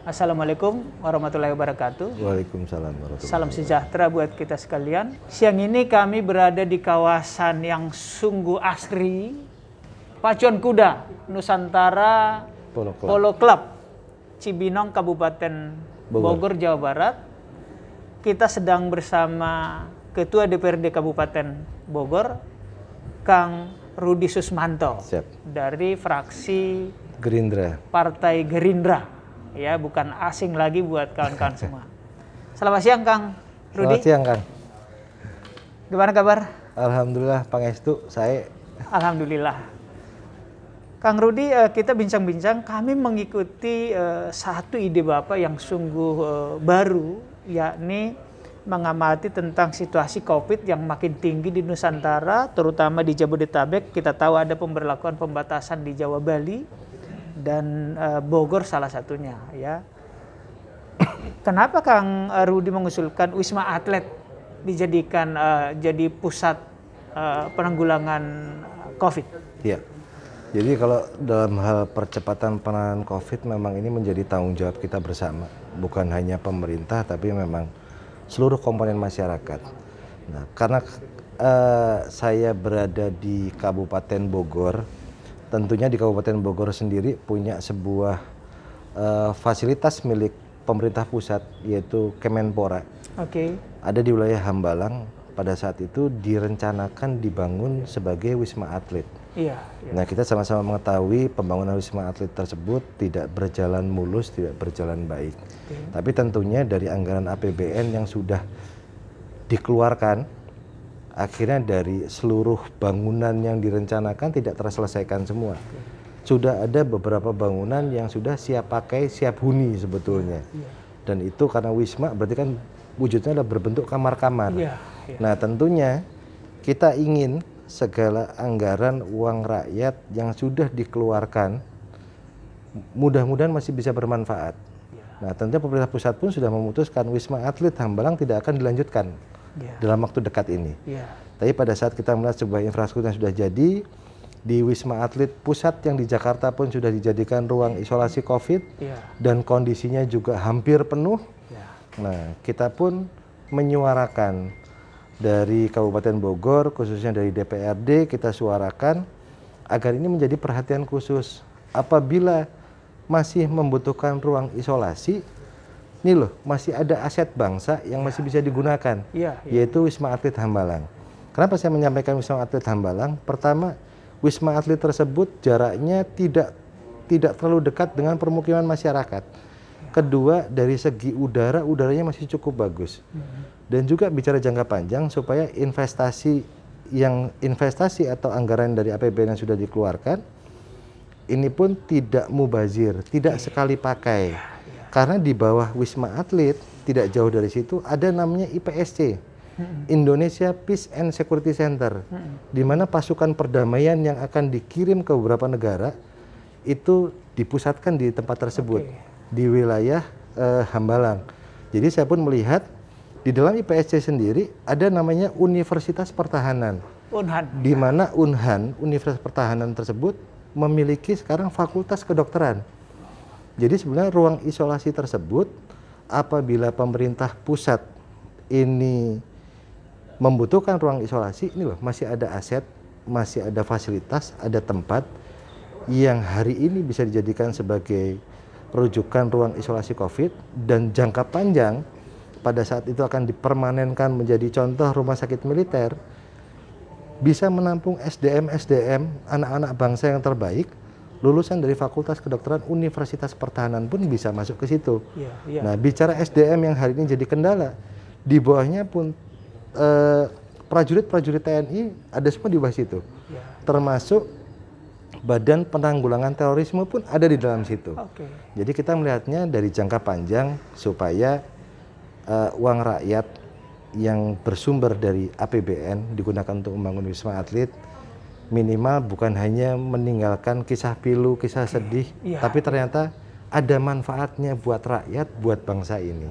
Assalamualaikum warahmatullahi wabarakatuh. Waalaikumsalam warahmatullahi Salam sejahtera buat kita sekalian. Siang ini kami berada di kawasan yang sungguh asri, Pacuan Kuda, Nusantara Polo Club. Polo Club, Cibinong, Kabupaten Bogor, Bogor. Jawa Barat. Kita sedang bersama Ketua DPRD Kabupaten Bogor, Kang Rudi Susmanto, Siap. dari fraksi Gerindra. Partai Gerindra. Ya, bukan asing lagi buat kawan-kawan semua. Selamat siang Kang Rudi. Selamat siang, Kang. Gimana kabar? Alhamdulillah, Pangestu, saya Alhamdulillah. Kang Rudi, eh, kita bincang-bincang. Kami mengikuti eh, satu ide Bapak yang sungguh eh, baru, yakni mengamati tentang situasi COVID yang makin tinggi di Nusantara, terutama di Jabodetabek. Kita tahu ada pemberlakuan pembatasan di Jawa Bali dan eh, Bogor salah satunya. Ya, Kenapa Kang eh, Rudi mengusulkan Wisma Atlet dijadikan eh, jadi pusat eh, penanggulangan COVID? ya. Jadi kalau dalam hal percepatan penanganan COVID memang ini menjadi tanggung jawab kita bersama, bukan hanya pemerintah tapi memang seluruh komponen masyarakat. Nah, karena eh, saya berada di Kabupaten Bogor, tentunya di Kabupaten Bogor sendiri punya sebuah eh, fasilitas milik pemerintah pusat yaitu Kemenpora. Oke. Ada di wilayah Hambalang pada saat itu direncanakan dibangun sebagai wisma atlet. Iya. iya. Nah, kita sama-sama mengetahui pembangunan wisma atlet tersebut tidak berjalan mulus, tidak berjalan baik. Tapi tentunya dari anggaran APBN yang sudah dikeluarkan, akhirnya dari seluruh bangunan yang direncanakan tidak terselesaikan semua. Sudah ada beberapa bangunan yang sudah siap pakai, siap huni sebetulnya. Dan itu karena wisma berarti kan wujudnya adalah berbentuk kamar-kamar. Iya. iya. Nah tentunya kita ingin segala anggaran uang rakyat yang sudah dikeluarkan mudah-mudahan masih bisa bermanfaat. Nah tentunya pemerintah pusat pun sudah memutuskan Wisma Atlet Hambalang tidak akan dilanjutkan Iya. dalam waktu dekat ini. Iya. Tapi pada saat kita melihat sebuah infrastruktur yang sudah jadi di Wisma Atlet pusat yang di Jakarta pun sudah dijadikan ruang isolasi COVID Iya. dan kondisinya juga hampir penuh. Iya. Nah, kita pun menyuarakan dari Kabupaten Bogor, khususnya dari DPRD, kita suarakan agar ini menjadi perhatian khusus. Apabila masih membutuhkan ruang isolasi, ini loh, masih ada aset bangsa yang masih bisa digunakan, Iya. iya. yaitu Wisma Atlet Hambalang. Kenapa saya menyampaikan Wisma Atlet Hambalang? Pertama, Wisma Atlet tersebut jaraknya tidak tidak terlalu dekat dengan permukiman masyarakat. Kedua, dari segi udara, udaranya masih cukup bagus. Dan juga bicara jangka panjang supaya investasi yang investasi atau anggaran dari APBN yang sudah dikeluarkan ini pun tidak mubazir, tidak sekali pakai. Karena di bawah Wisma Atlet tidak jauh dari situ ada namanya IPSC. Indonesia Peace and Security Center, di mana pasukan perdamaian yang akan dikirim ke beberapa negara itu dipusatkan di tempat tersebut Oke. di wilayah eh, Hambalang. Jadi saya pun melihat di dalam IPSC sendiri ada namanya Universitas Pertahanan, Unhan. di mana Unhan Universitas Pertahanan tersebut memiliki sekarang fakultas kedokteran. Jadi sebenarnya ruang isolasi tersebut apabila pemerintah pusat ini membutuhkan ruang isolasi, ini loh masih ada aset, masih ada fasilitas, ada tempat yang hari ini bisa dijadikan sebagai rujukan ruang isolasi COVID dan jangka panjang pada saat itu akan dipermanenkan menjadi contoh rumah sakit militer bisa menampung SDM-SDM anak-anak bangsa yang terbaik lulusan dari Fakultas Kedokteran Universitas Pertahanan pun bisa masuk ke situ. Iya. Iya. Nah, bicara SDM yang hari ini jadi kendala, di bawahnya pun eh, prajurit-prajurit TNI ada semua di bawah situ. Iya. Termasuk Badan Penanggulangan Terorisme pun ada di dalam situ. Oke. Jadi kita melihatnya dari jangka panjang supaya eh, uang rakyat yang bersumber dari APBN digunakan untuk membangun Wisma Atlet minimal bukan hanya meninggalkan kisah pilu, kisah sedih, Iya. tapi ternyata ada manfaatnya buat rakyat, buat bangsa ini.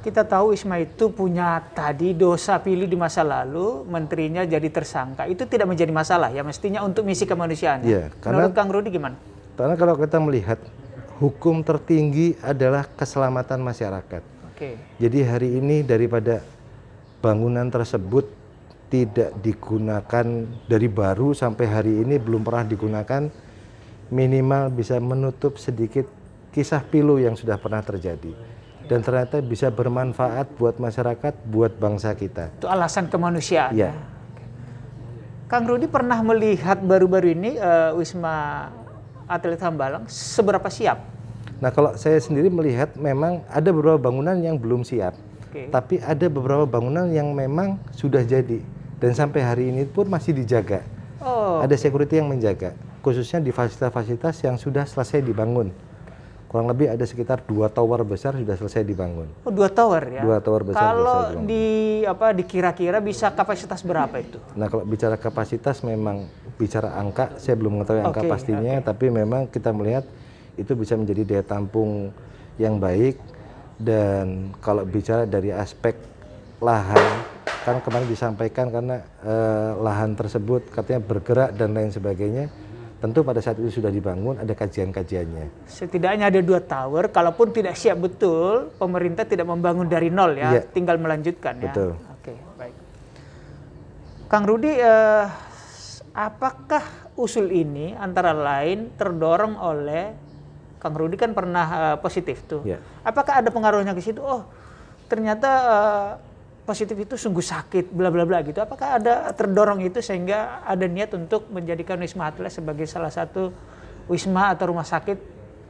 Kita tahu Isma itu punya tadi dosa pilih di masa lalu, menterinya jadi tersangka. Itu tidak menjadi masalah ya, mestinya untuk misi kemanusiaan. Iya, karena- Menurut Kang Rudi gimana? Karena kalau kita melihat hukum tertinggi adalah keselamatan masyarakat. Oke. Jadi hari ini daripada bangunan tersebut tidak digunakan dari baru sampai hari ini belum pernah digunakan minimal bisa menutup sedikit kisah pilu yang sudah pernah terjadi dan ternyata bisa bermanfaat buat masyarakat, buat bangsa kita. Itu alasan kemanusiaan. Iya. Kang Rudi pernah melihat baru-baru ini uh, Wisma Atlet Hambalang seberapa siap? Nah, kalau saya sendiri melihat memang ada beberapa bangunan yang belum siap. Oke. Tapi ada beberapa bangunan yang memang sudah jadi dan sampai hari ini pun masih dijaga. Oh, Ada security yang menjaga, khususnya di fasilitas-fasilitas yang sudah selesai dibangun. Kurang lebih ada sekitar dua tower besar sudah selesai dibangun. oh, dua tower ya. Dua tower besar Kalau di apa dikira-kira bisa kapasitas berapa itu? Nah kalau bicara kapasitas memang bicara angka, saya belum mengetahui angka Oke, pastinya, tapi memang kita melihat itu bisa menjadi daya tampung yang baik dan kalau bicara dari aspek lahan kan kemarin disampaikan karena eh, lahan tersebut katanya bergerak dan lain sebagainya tentu pada saat itu sudah dibangun ada kajian-kajiannya Setidaknya ada dua tower. Kalaupun tidak siap betul, pemerintah tidak membangun dari nol ya, Iya. tinggal melanjutkan ya. Betul. Oke, baik. Kang Rudi, eh, apakah usul ini antara lain terdorong oleh Kang Rudi kan pernah eh, positif tuh. Iya. Apakah ada pengaruhnya ke situ? Oh, ternyata eh, positif itu sungguh sakit, bla bla bla gitu. Apakah ada terdorong itu sehingga ada niat untuk menjadikan Wisma Atlet sebagai salah satu wisma atau rumah sakit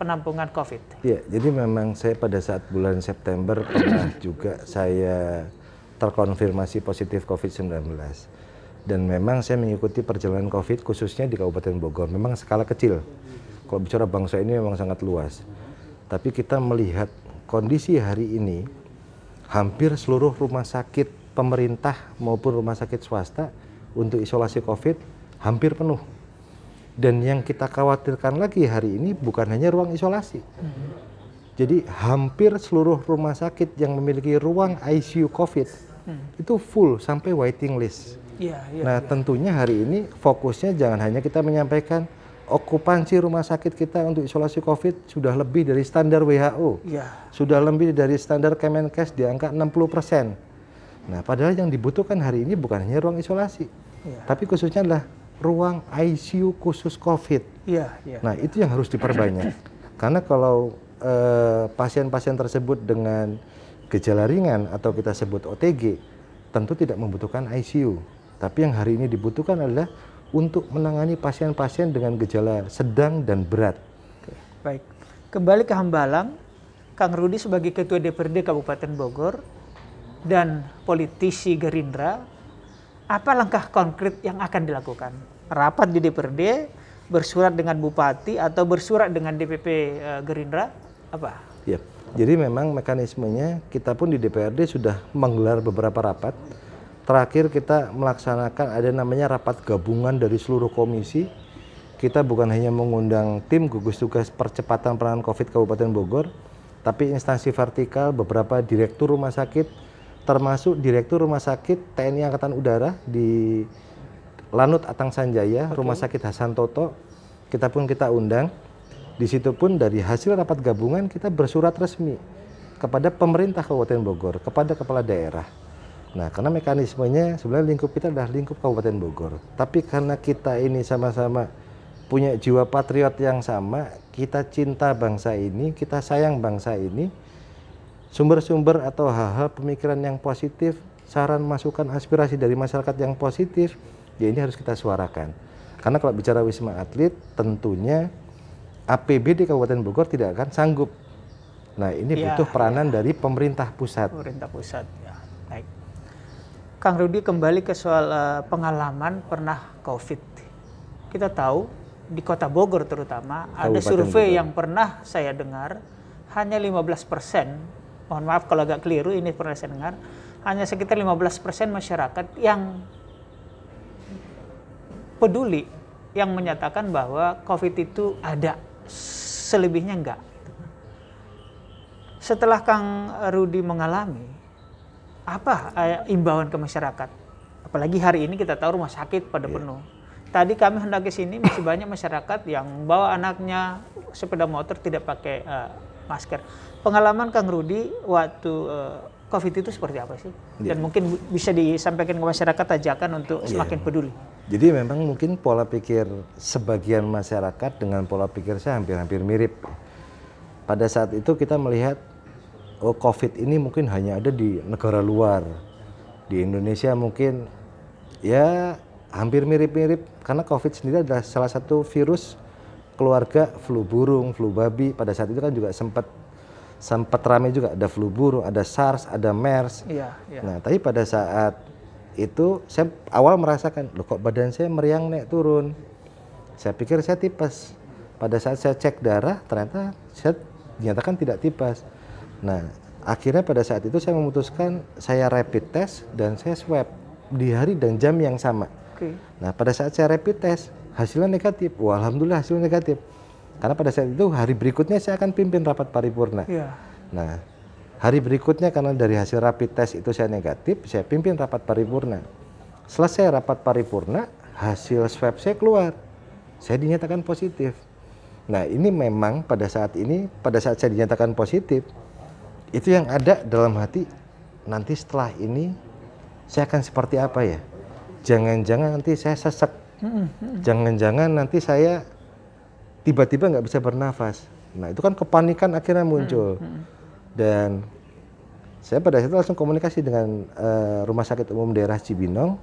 penampungan COVID? Iya, jadi memang saya pada saat bulan September pernah juga saya terkonfirmasi positif COVID-19. Dan memang saya mengikuti perjalanan COVID khususnya di Kabupaten Bogor. Memang skala kecil. Kalau bicara bangsa ini memang sangat luas. Tapi kita melihat kondisi hari ini, hampir seluruh rumah sakit pemerintah maupun rumah sakit swasta untuk isolasi COVID hampir penuh. Dan yang kita khawatirkan lagi hari ini bukan hanya ruang isolasi. Jadi hampir seluruh rumah sakit yang memiliki ruang ICU COVID itu full sampai waiting list. Iya, iya. nah tentunya hari ini fokusnya jangan hanya kita menyampaikan okupansi rumah sakit kita untuk isolasi COVID sudah lebih dari standar WHO. Iya. Sudah lebih dari standar Kemenkes di angka 60%. Nah, padahal yang dibutuhkan hari ini bukan hanya ruang isolasi, Iya. tapi khususnya adalah ruang ICU khusus COVID. Iya, iya. Nah, itu yang harus diperbanyak. Karena kalau eh, pasien-pasien tersebut dengan gejala ringan atau kita sebut OTG, tentu tidak membutuhkan ICU. Tapi yang hari ini dibutuhkan adalah untuk menangani pasien-pasien dengan gejala sedang dan berat. Oke, baik. Kembali ke Hambalang, Kang Rudi sebagai Ketua DPRD Kabupaten Bogor dan politisi Gerindra, apa langkah konkret yang akan dilakukan? Rapat di DPRD, bersurat dengan Bupati atau bersurat dengan DPP eh, Gerindra? Apa? Ya. Jadi memang mekanismenya kita pun di DPRD sudah menggelar beberapa rapat. Terakhir kita melaksanakan ada namanya rapat gabungan dari seluruh komisi. Kita bukan hanya mengundang tim gugus tugas percepatan penanganan COVID Kabupaten Bogor, tapi instansi vertikal beberapa direktur rumah sakit termasuk direktur rumah sakit TNI Angkatan Udara di Lanut Atang Sanjaya, Rumah Sakit Hasan Toto, kita pun kita undang. Di situ pun dari hasil rapat gabungan kita bersurat resmi kepada pemerintah Kabupaten Bogor, kepada kepala daerah. Nah, karena mekanismenya sebenarnya lingkup kita adalah lingkup Kabupaten Bogor. Tapi karena kita ini sama-sama punya jiwa patriot yang sama, kita cinta bangsa ini, kita sayang bangsa ini, sumber-sumber atau hal-hal pemikiran yang positif, saran masukan aspirasi dari masyarakat yang positif, ya ini harus kita suarakan. Karena kalau bicara Wisma Atlet, tentunya APBD Kabupaten Bogor tidak akan sanggup. Nah ini Ya, butuh peranan dari pemerintah pusat. Pemerintah pusat. Kang Rudi kembali ke soal eh, pengalaman pernah COVID. Kita tahu di kota Bogor terutama ada Kabupaten survei Bogor. yang pernah saya dengar hanya 15 persen. Mohon maaf kalau agak keliru ini pernah saya dengar hanya sekitar 15 persen masyarakat yang peduli yang menyatakan bahwa COVID itu ada, selebihnya enggak. Setelah Kang Rudi mengalami, apa eh, imbauan ke masyarakat? Apalagi hari ini kita tahu rumah sakit pada penuh. tadi kami hendak ke sini masih banyak masyarakat yang bawa anaknya sepeda motor tidak pakai uh, masker. Pengalaman Kang Rudi waktu uh, COVID itu seperti apa sih? Yeah. Dan mungkin bisa disampaikan ke masyarakat ajakan untuk iya. semakin yeah. peduli. Jadi memang mungkin pola pikir sebagian masyarakat dengan pola pikir saya hampir-hampir mirip. Pada saat itu kita melihat oh COVID ini mungkin hanya ada di negara luar. Di Indonesia mungkin ya hampir mirip-mirip karena COVID sendiri adalah salah satu virus keluarga flu burung, flu babi. Pada saat itu kan juga sempat sempat ramai juga ada flu burung, ada SARS, ada MERS. Iya, iya. Nah, tapi pada saat itu saya awal merasakan, loh kok badan saya meriang naik turun. Saya pikir saya tipes. Pada saat saya cek darah, ternyata saya dinyatakan tidak tipes. Nah, akhirnya pada saat itu saya memutuskan saya rapid test dan saya swab di hari dan jam yang sama. Okay. Nah, pada saat saya rapid test, hasilnya negatif. Wah, alhamdulillah hasilnya negatif. Karena pada saat itu hari berikutnya saya akan pimpin rapat paripurna. Ya. Nah, hari berikutnya karena dari hasil rapid test itu saya negatif, saya pimpin rapat paripurna. Selesai rapat paripurna, hasil swab saya keluar. Saya dinyatakan positif. Nah, ini memang pada saat ini, pada saat saya dinyatakan positif, itu yang ada dalam hati nanti setelah ini saya akan seperti apa ya? Jangan-jangan nanti saya sesek. Jangan-jangan nanti saya tiba-tiba nggak bisa bernafas. Nah itu kan kepanikan akhirnya muncul. Dan saya pada saat itu langsung komunikasi dengan uh, Rumah Sakit Umum Daerah Cibinong,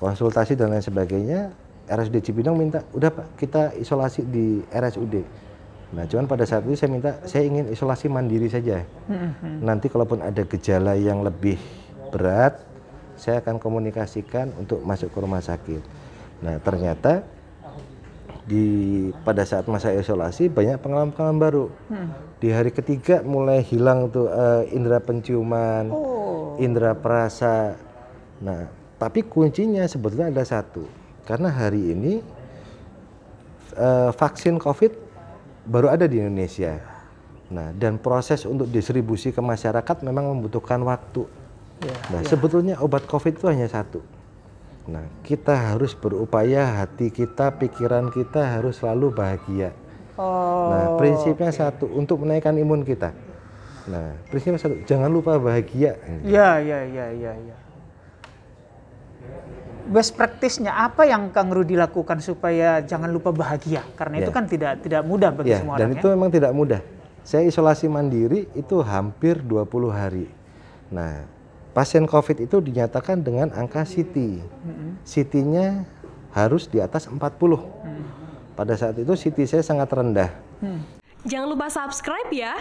konsultasi dan lain sebagainya. RSUD Cibinong minta, udah Pak kita isolasi di RSUD. Nah, cuman pada saat itu saya minta, saya ingin isolasi mandiri saja. Hmm, Nanti kalaupun ada gejala yang lebih berat, saya akan komunikasikan untuk masuk ke rumah sakit. Nah, ternyata di pada saat masa isolasi banyak pengalaman-pengalaman baru. Hmm. Di hari ketiga mulai hilang tuh uh, indera penciuman, oh. indera perasa. Nah, tapi kuncinya sebetulnya ada satu. Karena hari ini uh, vaksin COVID baru ada di Indonesia. Nah, dan proses untuk distribusi ke masyarakat memang membutuhkan waktu. Yeah, nah, yeah. sebetulnya obat COVID itu hanya satu Nah, kita harus berupaya hati kita, pikiran kita harus selalu bahagia. Oh. Nah, prinsipnya satu untuk menaikkan imun kita. Nah, prinsipnya satu, jangan lupa bahagia. Ya, ya, ya, ya, ya. Best practice-nya apa yang Kang Rudi lakukan supaya jangan lupa bahagia? Karena ya. itu kan tidak tidak mudah bagi ya, semua orang. Dan ya. itu memang tidak mudah. Saya isolasi mandiri itu hampir 20 hari. Nah, pasien COVID itu dinyatakan dengan angka CT. CT-nya harus di atas 40. Pada saat itu CT saya sangat rendah. Jangan lupa subscribe ya.